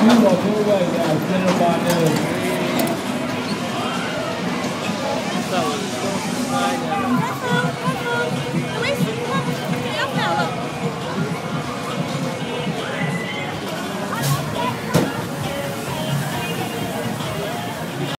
Two, walk your way